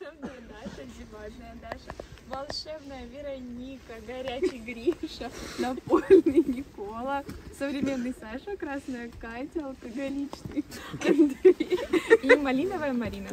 Волшебная Даша, зевотная Даша, волшебная Вероника, горячий Гриша, напольный Никола, современный Саша, красная Катя, алкоголичный Андрей и малиновая Марина.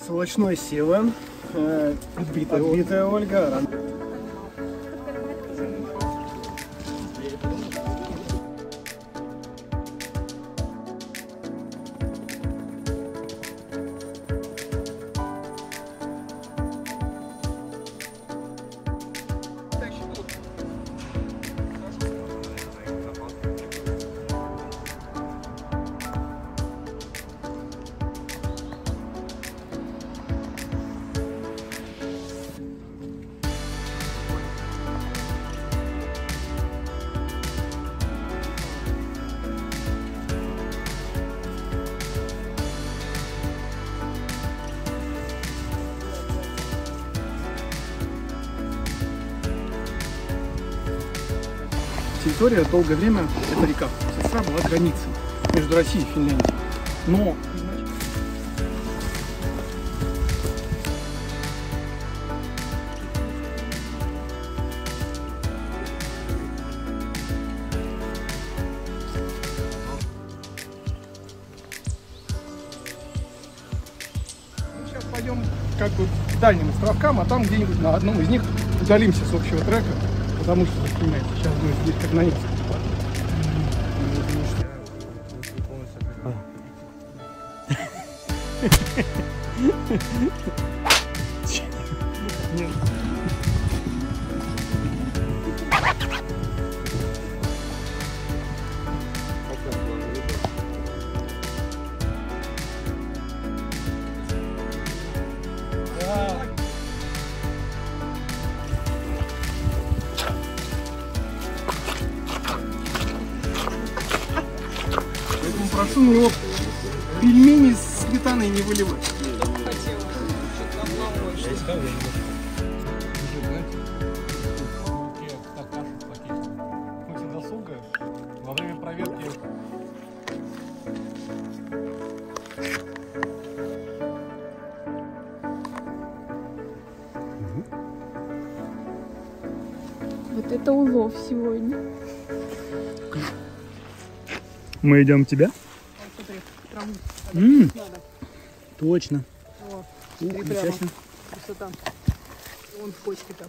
Сволочной Сева, э, отбитая Ольга, территория долгое время, это река, сестра была границей между Россией и Финляндией. Но пойдем как бы к дальним островкам, а там где-нибудь на одном из них удалимся с общего трека, потому что, понимаете, сейчас будет здесь как на Невском. Поэтому него пельмени с сметаной не выливать. Во время проверки Вот это улов сегодня. Мы идем к тебя? М, Точно. О, Ух. Вон в почке там.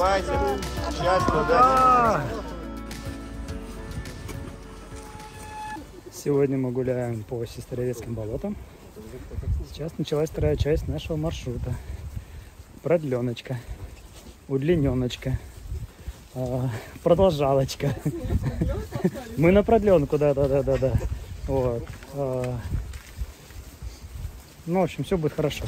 Давайте. Счастья, удачи. Сегодня мы гуляем по Сестрорецким болотам. Сейчас началась вторая часть нашего маршрута. Продленочка, удлиненочка, а, продолжалочка. Мы на продленку, да, да, да, да, да. Вот. а. Ну, в общем, все будет хорошо.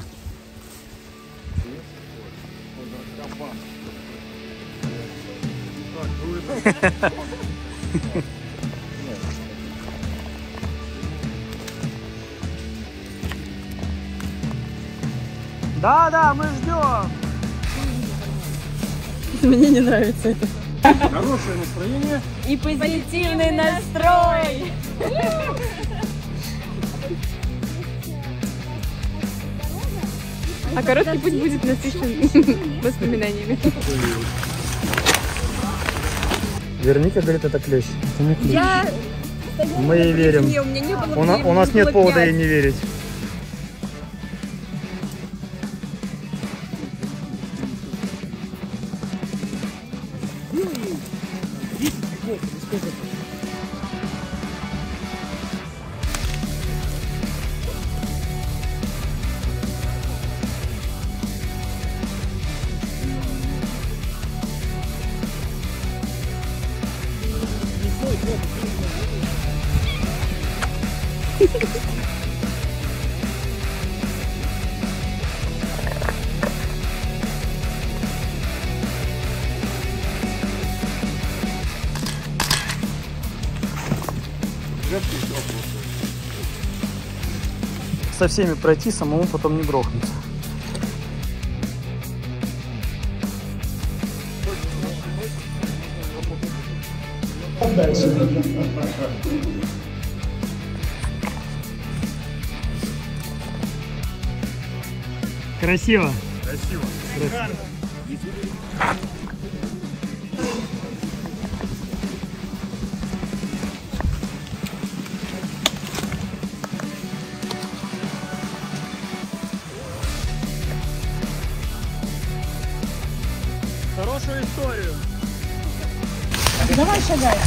Да, да, мы ждем. Мне не нравится это. Хорошее настроение. И позитивный настрой! А короткий путь будет насыщен воспоминаниями. Верника говорит, это клещ. Это не клещ. Я... Мы ей верим. У, меня не было у, на, у нас нет повода ей не верить. Здесь, здесь, здесь, здесь. Со всеми пройти, самому потом не грохнуться. Красиво. Красиво. Хорошую историю. Давай шагай.